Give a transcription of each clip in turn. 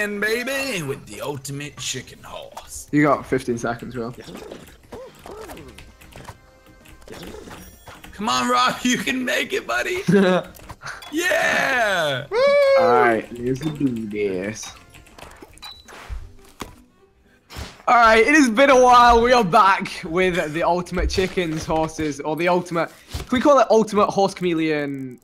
in, baby, with the ultimate chicken horse. You got 15 seconds, Rob. Come on, Rob, you can make it, buddy. Yeah. Alright, let's do this. Alright, it has been a while. We are back with the ultimate chickens, horses, or the ultimate. Can we call it ultimate horse chameleon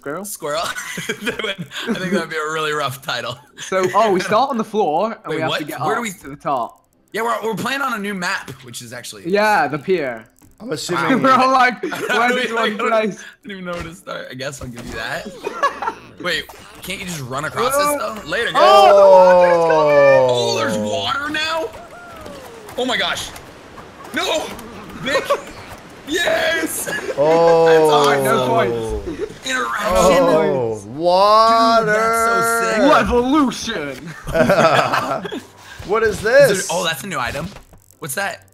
squirrel? Squirrel. Would- I think that'd be a really rough title. So, oh, we start on the floor and Wait, we have what? to get Where up do we- to the top. Yeah, we're, we're playing on a new map, which is actually. Yeah, the pier. I'm assuming. We're all like, I where don't does even- one I place? I don't even know where to start. I guess I'll give you that. Wait, can't you just run across this though? Oh, Later, guys. Oh, Oh, there's water now? Oh my gosh. No! Vic! yes! Oh, No Interaction! Oh, water. Dude, that's so Revolution! what is Is there- this? oh, that's a new item. What's that?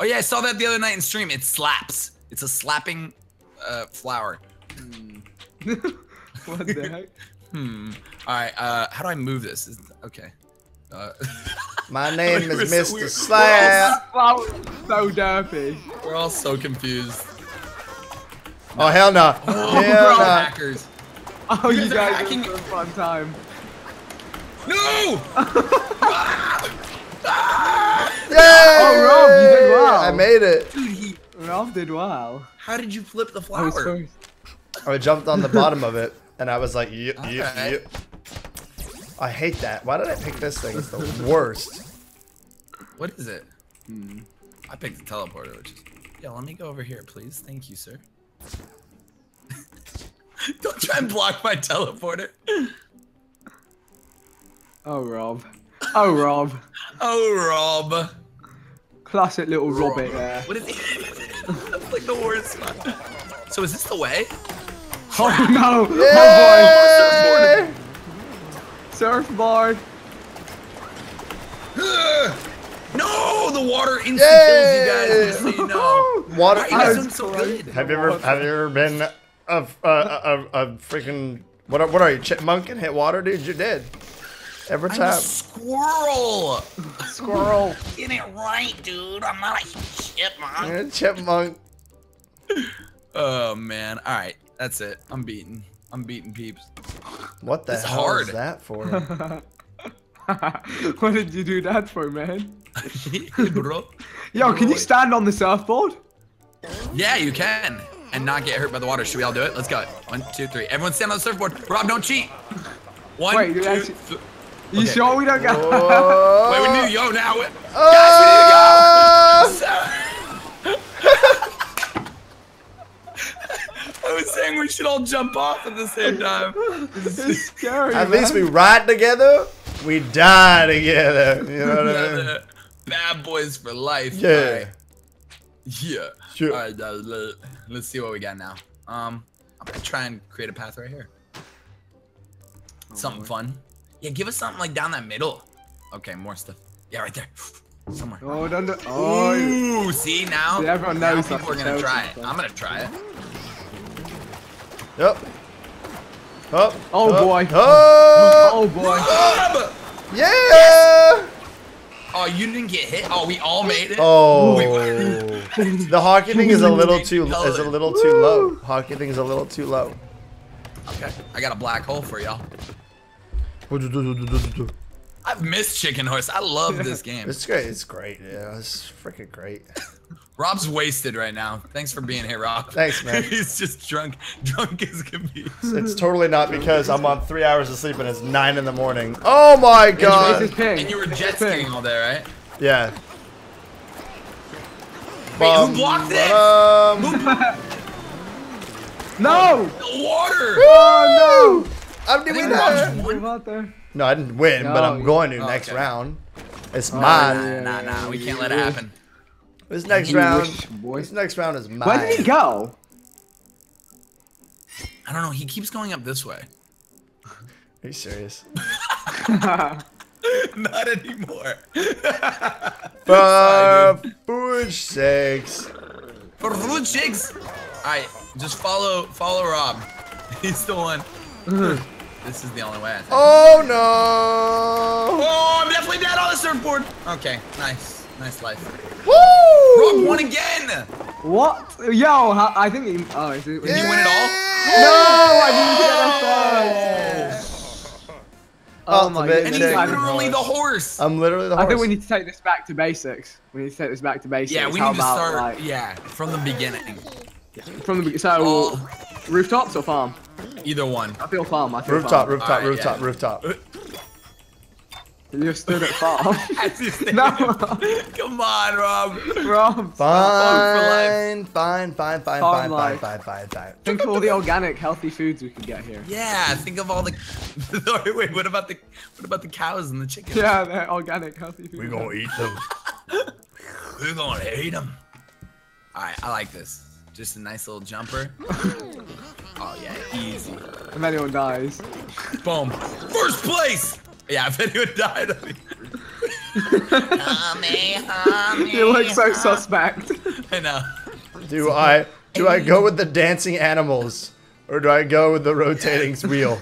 Oh yeah, I saw that the other night in stream. It slaps. It's a slapping uh, flower. what the heck? Hmm. All right. Uh, how do I move this? Is- Okay. Uh, My name We're is so Mr. weird. Slap. Wow, so derpy. we're all so confused. Oh hell no! Oh, hell bro, no! hackers. Oh, you guys are guys hacking- are having a fun time. No! Yay! Oh, Rob, you did well. I made it. Dude, he. Ralph did well. How did you flip the flower? I was flower? I jumped on the bottom of it, and I was like, yep, yep, Okay. yep. I hate that. Why did I pick this thing? It's the worst. What is it? Hmm. I picked the teleporter, which is. Yeah, let me go over here, please. Thank you, sir. Don't try and block my teleporter. Oh, Rob. Oh, Rob. Oh, Rob. Classic little Robbit there. What is he? That's like the worst one. So is this the way? Oh, no. Yay! Oh, boy. Surfboard. No, the water instantly kills you guys. Just so you know. Water. Why are you guys I doing was so good? Have you ever have you ever been a a a, a, a freaking what are, what are you chipmunk and hit water, dude? You're dead. Every I'm a time. squirrel. Squirrel. Get it right, dude. I'm not a chipmunk. You're a chipmunk. Oh man. All right, that's it. I'm beaten. I'm beating peeps. What the It's hell hard. is that for? what did you do that for, man? Bro. Yo, can you stand on the surfboard? Yeah, you can. And not get hurt by the water. Should we all do it? Let's go. One, two, three. Everyone stand on the surfboard. Rob, don't cheat. One, Wait, two, you actually- th- You Okay. sure we don't get? Oh. Wait, we need to go now. Guys, we need to go. I was saying we should all jump off at the same time. It's scary. At man. least we ride together, we die together. You know what I mean? Bad boys for life. Yeah. Alright. Yeah. Sure. All right, uh, let, let's see what we got now. Um, I'm gonna try and create a path right here. Something fun. Yeah, give us something like down that middle. Okay, more stuff. Yeah, right there. Somewhere. Oh, don't oh. Ooh, see now? See, everyone now knows people are gonna try it. I'm gonna try it. Yep. Up. Oh, up, boy. Up. Oh boy. Rob! Yeah. Oh, you didn't get hit. Oh, we all made it. Oh. We- the hockey thing is a little too Color. is a little too low. Hockey thing is a little too low. Okay, I got a black hole for y'all. I've missed Chicken Horse. I love this game. It's great. It's great. Yeah, it's freaking great. Rob's wasted right now. Thanks for being here, Rob. Thanks, man. He's just drunk, drunk as can be. It's totally not because I'm on three hours of sleep and it's nine in the morning. Oh my god. And you were It's jet skiing all day, right? Yeah. Wait, Bum, who um, blocked it? ba-dum. No! The water! Oh no! I'm doing think winner. Rob's no! won. Move out there. No, I didn't win, but I'm going to oh, next okay. round. It's Oh, mine. yeah. Nah, nah, nah. We can't let it happen. This next You round. boy. This next round is mine. Where did he go? I don't know. He keeps going up this way. Are you serious? Not anymore. For food sakes. For food chicks. Alright, just follow follow Rob. He's the one. Mm-hmm. this is the only way, Oh no! Oh, I'm definitely dead on the surfboard. Okay, nice, nice life. Woo! Rob won again. What? Yo, how, I think he. Oh, is it? Did he win it all? No, I didn't get that first. Oh my god. And he's literally the horse. horse. I'm literally the horse. I horse. think we need to take this back to basics. We need to take this back to basics. Yeah, we How need to about, start. Like, yeah, from the beginning. from the be- so Oh. rooftops or farm? Either one. I feel farm. I feel Rooftop, farm. rooftop, Alright, rooftop, yeah. rooftop. You stood at farm. As you say. no, Come on, Rob. Rob. Fine, fine, fine, fine, Farm fine, fine, life. fine, fine, fine. Think of all the organic, healthy foods we can get here. Yeah, think of all the. wait, wait, what about the what about the cows and the chickens? Yeah, they're organic, healthy foods. We gonna eat them. We're gonna hate them. All right, I like this. Just a nice little jumper. oh yeah, easy. If anyone dies. Boom. First place. Yeah, if anyone died. I mean... Hummy, hummy, You look so hum- suspect. I know. Do I do I go with the dancing animals or do I go with the rotating wheel?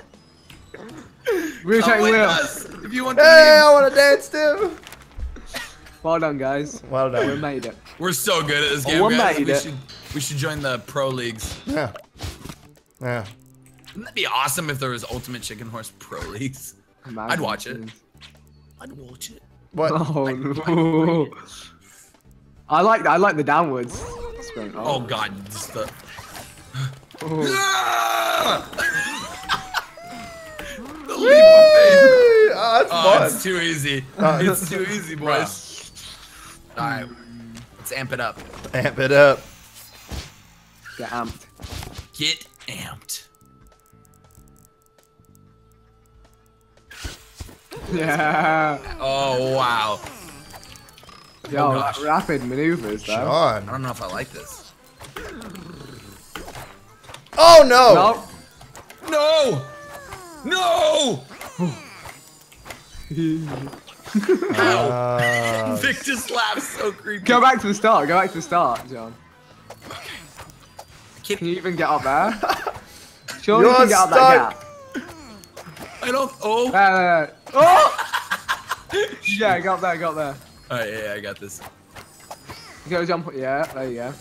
We're Come taking with oh, wheel. us if you want to Hey, I want to dance too. Well done, guys. Well done. We done. made it. We're so good at this Oh, game, we guys. made We it. should we should join the pro leagues. Yeah. Yeah. Wouldn't that be awesome if there was Ultimate Chicken Horse Pro Leagues? Imagine. I'd watch it. I'd watch it. What? Oh no. I like I like the downwards. Sprint. Oh god, just the. Oh. Ah! the leap of faith. Oh, that's Oh, fun. it's too easy. Uh, it's too easy, boys. All right, let's amp it up. Amp it up. Get amped. Get amped. Yeah. Oh wow. Yo, gosh. rapid maneuvers though. I don't know if I like this. Oh no! No. No! No! Uh, Vic just laughs so creepy. Go back to the start. Go back to the start, John. Kid- Can you even get up there? Surely you You're can get up that stuck. gap. I don't. Oh. There, there, there. Oh! yeah, I got there, go up there. All right, yeah, yeah, I got this. Go jump. Yeah, there you go.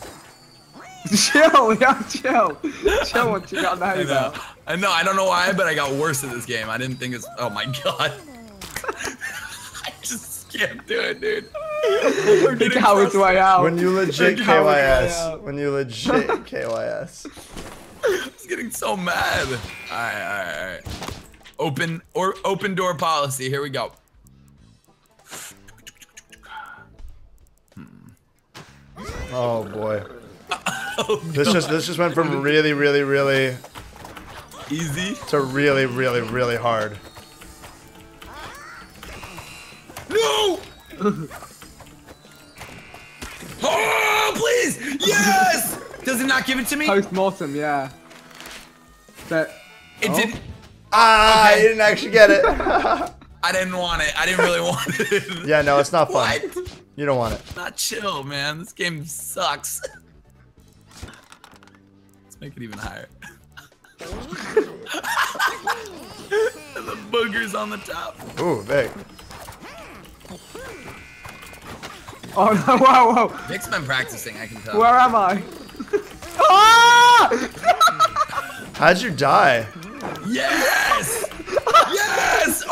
chill, yeah, chill. Chill once you got I know. I know. I don't know why, but I got worse at this game. I didn't think it's. Oh my god. I just can't do it, dude. I'm The getting coward's way out. When you legit How would I KYS. When you legit KYS. I was getting so mad. All right, all right, all right. Open or open door policy. Here we go. Hmm. Oh boy. Oh, This just this just went from really, really, really easy. to really, really, really hard. No! oh, please! Yes! Does it not give it to me? Post mortem, yeah. But It Oh. did. Ah, Okay. you didn't actually get it. I didn't want it. I didn't really want it. yeah, no, it's not fun. What? You don't want it. Not chill, man. This game sucks. Let's make it even higher. and the boogers on the top. Ooh, big. oh no, whoa, whoa. Vic's been practicing, I can tell. Where am I? ah! How'd you die? Yes!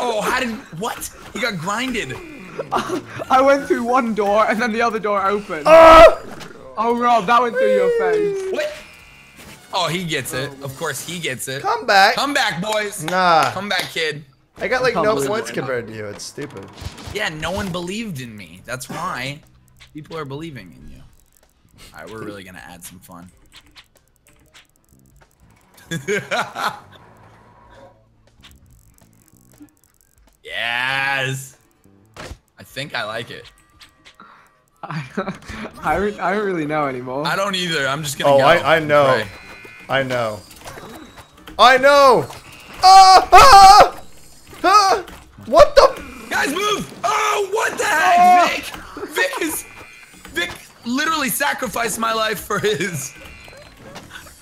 Yes! Oh, how did what? He got grinded. I went through one door and then the other door opened. Ah! Oh Rob, that went through your face. What? Oh, he gets it. Of course, he gets it. Come back. Come back, boys. Nah. Come back, kid. I got like no points compared to you. It's stupid. Yeah, no one believed in me. That's why people are believing in you. All right, we're really gonna add some fun. yes. I think I like it. I, I, don't- I don't really know anymore. I don't either. I'm just gonna Oh, go. I I know. pray. I know. I know. Ah! Ah! Ah! What the? Guys, move! Oh, what the heck, Vic? Vic is Vic literally sacrificed my life for his.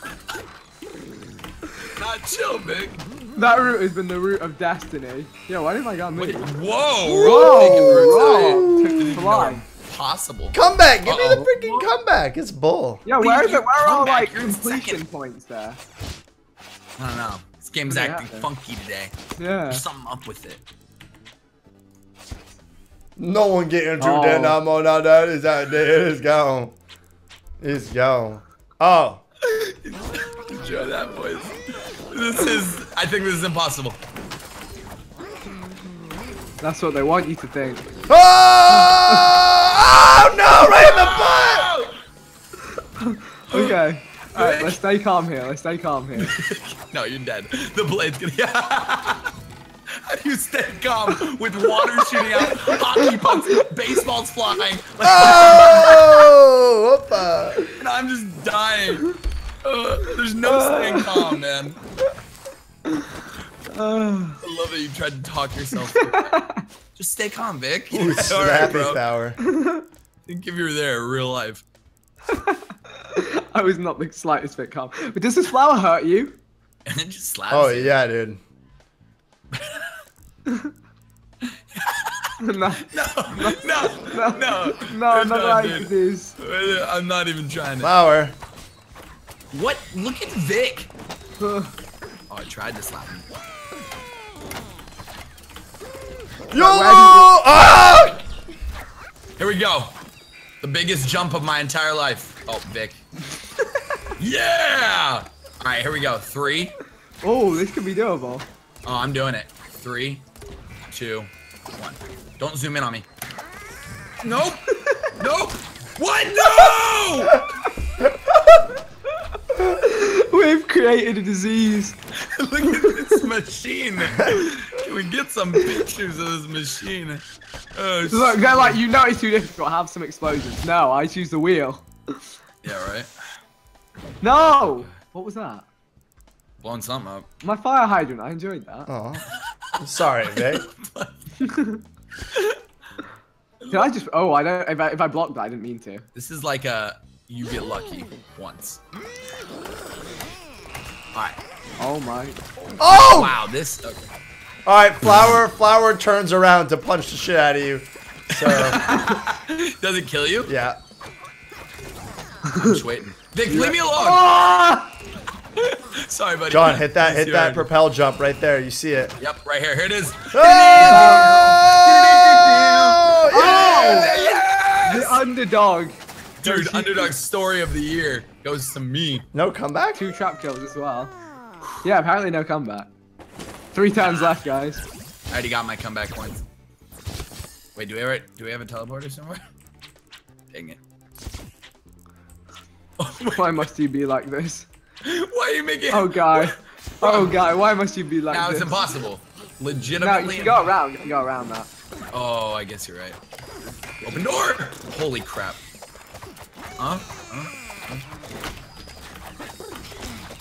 Not chill, Vic. That route has been the route of destiny. Yo, why did my guy move? Wait, whoa! Whoa, Taking routes out. whoa. fly. know possible. Comeback! Give me the Uh-oh. freaking comeback. It's bull. Yeah, But where you is it? Where are all come like completion points there? I don't know. This game's What acting funky today. Yeah. There's something up with it. No one getting through Oh. Dynamo now. That is out there. It's gone. It's gone. Oh. Enjoy that, boys. This is. I think this is impossible. That's what they want you to think. Oh! oh no! Right in the butt! Okay. Alright, let's stay calm here. Let's stay calm here. No, you're dead. The blade's gonna. How do you stay calm with water shooting out, hockey pucks, baseballs flying, like, Oh! Whoopa. and I'm just dying. Uh, there's no staying calm, man. Uh, I love that you tried to talk yourself. through it. Just stay calm, Vic. Ooh, All right, snappy bro. power. Think if you were there in real life. I was not the slightest bit calm. But does this flower hurt you? And it just slaps Oh you. yeah, dude. no, No, no, no, no, no, not like dude. this. I'm not even trying to. Flower. What? Look at Vic. Oh, I tried to slap him. Yo! Ah! Here we go. The biggest jump of my entire life. Oh, Vic. yeah! All right, here we go. Three. Oh, this could be doable. Oh, I'm doing it. Three, two, one. Don't zoom in on me. Nope. nope. What? No! We've created a disease. Look at this machine. Can we get some pictures of this machine? Oh, Look, they're like, you know it's too difficult. Have some explosions. No, I choose the wheel. yeah, right. No! What was that? Blowing something up. My fire hydrant. I enjoyed that. Oh. I'm sorry, Vic. Did I just? Oh, I don't. If I, if I blocked that, I didn't mean to. This is like a you get lucky once. Alright. Oh my. Oh! Wow, this okay. All right, flower. Flower turns around to punch the shit out of you. So Does it kill you? yeah. I'm just waiting. Vic, leave me alone! Ah! Sorry, buddy. John, hit that. Hit that propel jump right there. You see it. Yep, right here. Here it is. Oh! Yes! The underdog. Dude, underdog story of the year goes to me. No comeback. Two trap kills as well. Yeah, apparently no comeback. Three turns left, guys. I already got my comeback points. Wait, do we ever do we have a teleporter somewhere? Dang it. Oh Why must you be like this? why are you making Oh, guy. Oh, guy. Why must you be like Now this? Now it's impossible. No, Legitimately. you can go around. You can go around that. Oh, I guess you're right. Open door! Holy crap. Huh? Huh? Huh?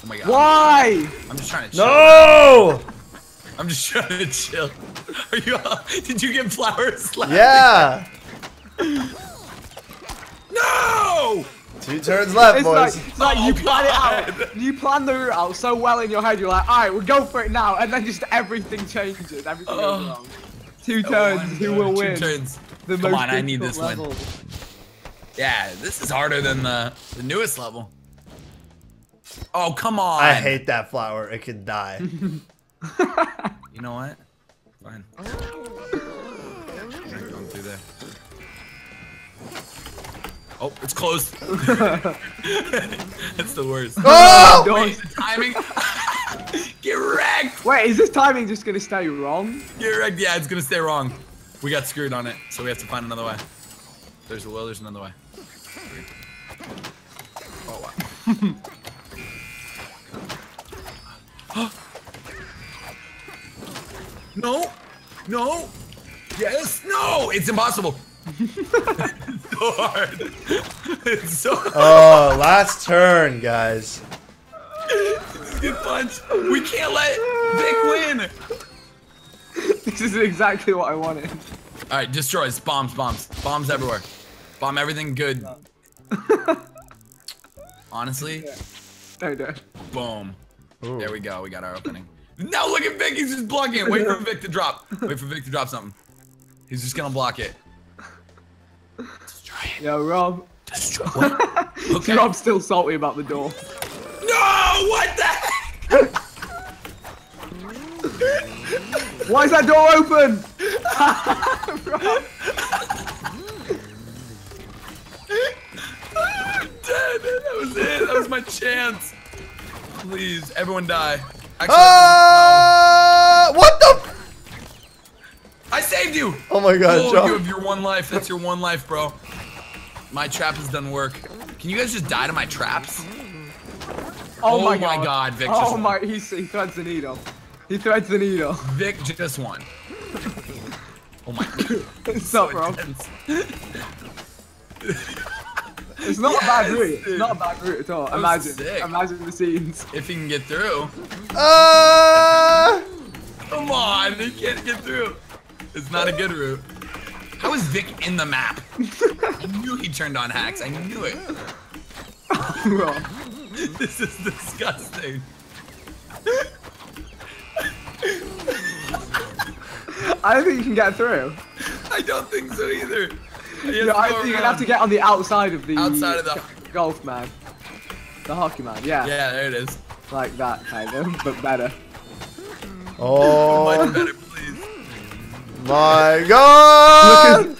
Oh my god. Why? I'm just trying to chill. No! I'm just trying to chill. Are you did you get flowers slapped? Yeah. No! Two turns left, It's boys. like, it's like you Oh, plan it out. You plan the route out so well in your head. You're like, all right, we'll go for it now, and then just everything changes. Everything goes Oh. wrong. Two turns. Oh, who will Two win? turns. The Come most on, I need this win. level. Yeah, this is harder than the, the newest level. Oh, come on. I hate that flower. It could die. You know what? Fine. I'm going through there. Oh, it's closed. That's the worst. oh! Wait, the timing. Get wrecked. Wait, is this timing just gonna stay wrong? Get wrecked. Yeah, it's gonna stay wrong. We got screwed on it, so we have to find another way. There's a will. There's another way. Oh wow. no. No. Yes. No. It's impossible. it's so hard. It's so hard. Oh, last turn, guys. Good punch. We can't let Vic win. This is exactly what I wanted. All right, destroys. Bombs, bombs, bombs everywhere. Bomb everything good. Honestly, No, no. boom. Ooh. There we go. We got our opening. Now look at Vic. He's just blocking it. Wait for Vic to drop. Wait for Vic to drop something. He's just gonna block it. Destroy it. Yo, Rob. Destroy what? Okay. Rob's still salty about the door. No! What the heck? Why is that door open? Rob. I'm dead. That was it. That was my chance. Please, everyone die. Actually, Ah! What the? I saved you. Oh my God, Oh, John. you have your one life. That's your one life, bro. My trap has done work. Can you guys just die to my traps? Oh, Oh my my god. God, Vic Oh won. my, he's, he threads the needle. He threads the needle. Vic just won. Oh my god. What's up, Rob? It's not a bad route. It's dude. not a bad route at all. Imagine. Imagine the scenes. If he can get through. Ah! Come on, he can't get through. It's not a good route. How is Vic in the map? I knew he turned on hacks. I knew it. This is disgusting. I don't think you can get through. I don't think so either. He has No, I think you're gonna have to get on the outside of the Outside of the- golf man. The hockey man, yeah. Yeah, there it is. Like that kind of, but better. Oh better, my God!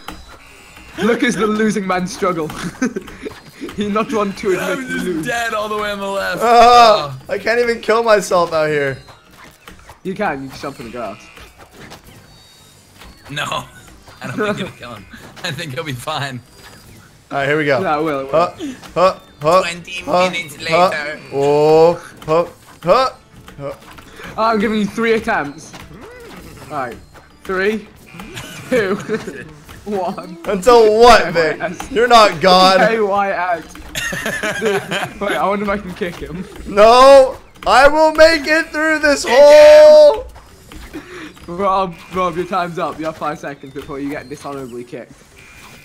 Look as the losing man struggle. he not want to I'm admit just lose. dead all the way on the left. Ah, I can't even kill myself out here. You can, you can jump in the grass. No, I don't think it'll kill him. I think he'll be fine. All right, here we go. Yeah, it will. It will. Huh, huh, huh, 20 huh, minutes huh. later. Oh, huh, huh, huh. Oh, I'm giving you three attempts. Alright. Three, two, one. Until what, Vic? KYS. You're not God. KYX. Wait, I wonder if I can kick him. No, I will make it through this hole. Rob, Rob, your time's up. You have five seconds before you get dishonorably kicked.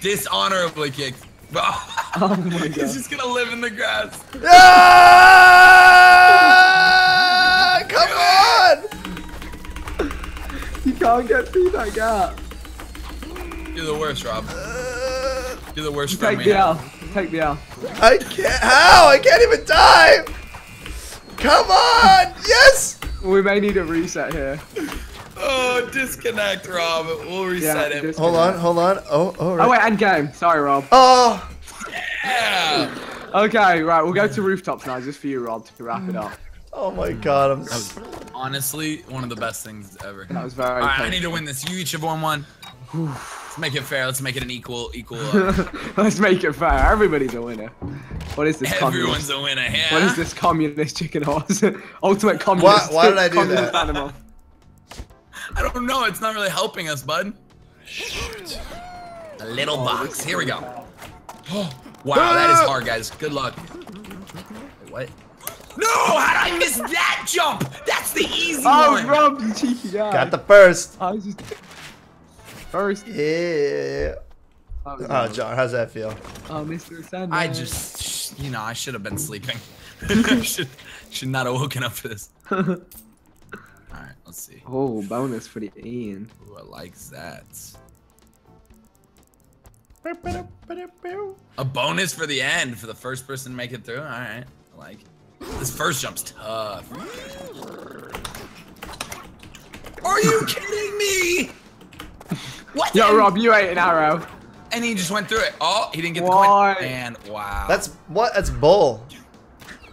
Dishonorably kicked. Oh my god. He's just gonna live in the grass. Ah! Come on! You can't get through that gap. You're the worst, Rob. Uh, You're the worst friend Take the. L. Take the L. I can't. How? I can't even dive. Come on! Yes! We may need a reset here. Oh, disconnect, Rob. We'll reset Yeah, it. Hold on, hold on. Oh, oh, Oh wait, end game. Sorry, Rob. Oh, Yeah. Okay, right, we'll go to rooftops now, just for you, Rob, to wrap it up. oh my God! I'm. That was honestly one of the best things ever. That was very. All right, I need to win this. You each have won one. Let's make it fair. Let's make it an equal, equal. Uh, Let's make it fair. Everybody's a winner. What is this? everyone's communist? a winner. Yeah. What is this communist chicken horse? Ultimate communist. why did I do communist that? Animal. I don't know. It's not really helping us, bud. A little oh, box. Here we go. Oh. wow, that is ah! hard, guys. Good luck. Wait, what? No! How did I miss that jump? That's the easy Oh, one. Rob, you cheeky guy. Got the first. I was just first. Yeah. Oh, Oh, John, how's that feel? oh, Mr. Sandman. I just, you know, I should have been sleeping. Should, should not have woken up for this. All right, let's see. Oh, bonus for the end. Ooh, I like that. A bonus for the end for the first person to make it through. All right, I like. This first jump's tough. Are you kidding me? What? Yo, Rob, you ate an arrow. And he just went through it. Oh, he didn't get Why? the coin. And wow. That's what? That's bull.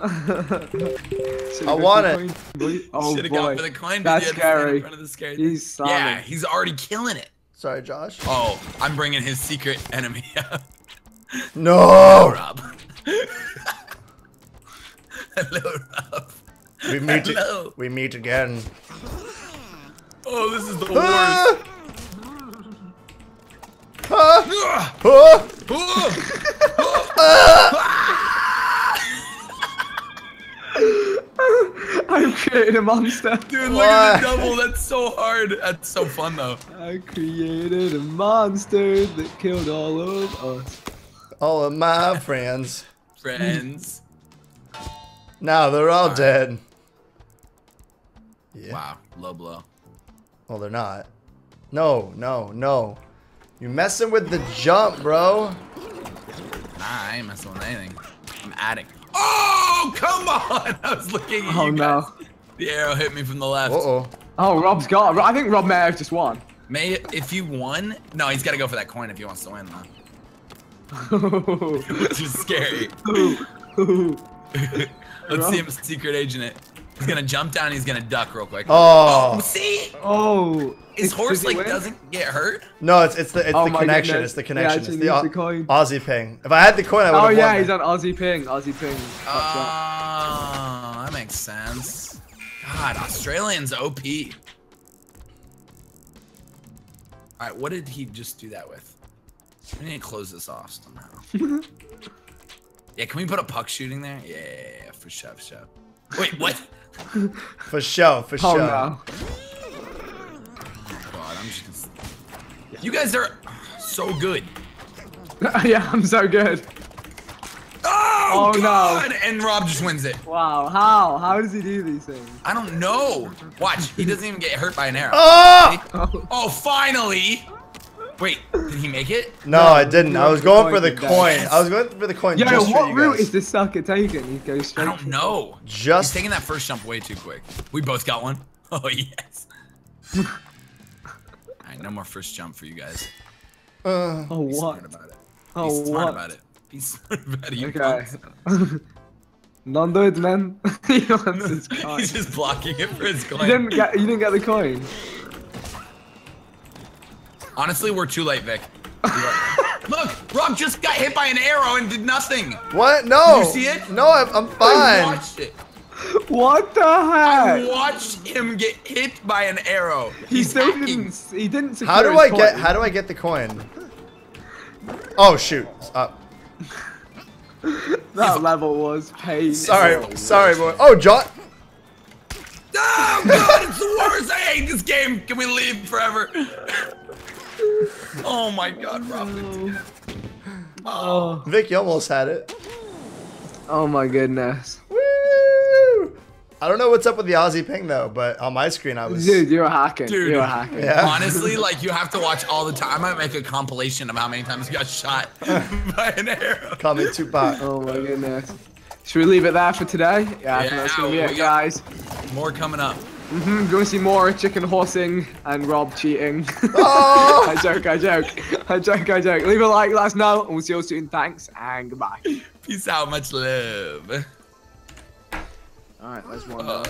Should've I want for it. coin. Oh Should have boy. gone for the coin. but That's he had to stand scary. In front of the scary. He's yeah, he's already killing it. Sorry, Josh. Oh, I'm bringing his secret enemy up. No. Rob. Hello, Rob. We meet. Hello. We meet again. Oh, this is the Ah! worst. Ah! Ugh. Ah! Oh, I created a monster. dude, look Why? at the double. That's so hard. That's so fun though. I created a monster that killed all of us. All of my friends. Friends. Now they're all dead. Yeah. Wow, low blow. Well, they're not. No, no, no. You're messing with the jump, bro. Nah, I ain't messing with anything. I'm adding. Oh, come on! I was looking at Oh you no. The arrow hit me from the left. Uh oh. Oh, Rob's got. I think Rob may have just won. May if you won, no, he's got to go for that coin if he wants to win, though. Which is scary. Let's see him secret agent it. He's gonna jump down. He's gonna duck real quick. Oh. oh see, oh. his horse like win? doesn't get hurt. No, it's it's the it's Oh the connection. goodness. It's the connection. it's it's the, use Au- the coin. Aussie ping. If I had the coin, I would have. Oh have yeah, won. he's on Aussie ping. Aussie ping. Watch out. Oh, that makes sense. God, Australians OP. All right, what did he just do that with? We need to close this off somehow. yeah, can we put a puck shooting there? Yeah, for sure, for sure. Wait, what? For sure, for Oh sure. no. God, I'm just. You guys are so good. yeah, I'm so good. Oh, Oh, no. And Rob just wins it. Wow. How? How does he do these things? I don't know. Watch, he doesn't even get hurt by an arrow. Oh. Oh, finally! Wait, did he make it? No, No, I didn't. I was going coin for the did that. coin. I was going for the coin Yo, just for what you route guys. is this sucker taking? He goes straight. I don't know. He's Just taking that first jump way too quick. We both got one. Oh yes. Alright, no more first jump for you guys. uh, Oh Be what? smart about it. Be Oh smart what? about it. Be smart about it. You Okay. punks. None do it, man. he wants his coin. He's just blocking it for his You coin. didn't get. You didn't get the coin. Honestly, we're too late, Vic. Look, Rob just got hit by an arrow and did nothing. what? No. you see it? No, I'm, I'm I watched it. What the heck? I watched him get hit by an arrow. He He's still hacking. didn't. He didn't How do his I get? How do I get the coin? Oh shoot! Uh, That level was pain. sorry, the sorry, boy. Oh, John. Oh god, it's the worst. I hate this game. Can we leave forever? Oh my god, Rob. Oh. Vic, you almost had it. oh my goodness. Woo! I don't know what's up with the Aussie ping though, but on my screen I was. Dude, you're hacking. Dude. You're hacking. Yeah. Honestly, like you have to watch all the time. I might make a compilation of how many times you got shot by an arrow. Call me Tupac. Oh my goodness. Should we leave it there for today? Yeah, I think that's gonna be it, guys. More coming up. Mm-hmm. Going to see more chicken horsing and Rob cheating. Oh! I joke, I joke, I joke, I joke. Leave a like, let us know, and we'll see you all soon. Thanks and goodbye. Peace out. Much love. All right, let's one. Uh,